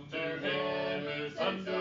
under him is under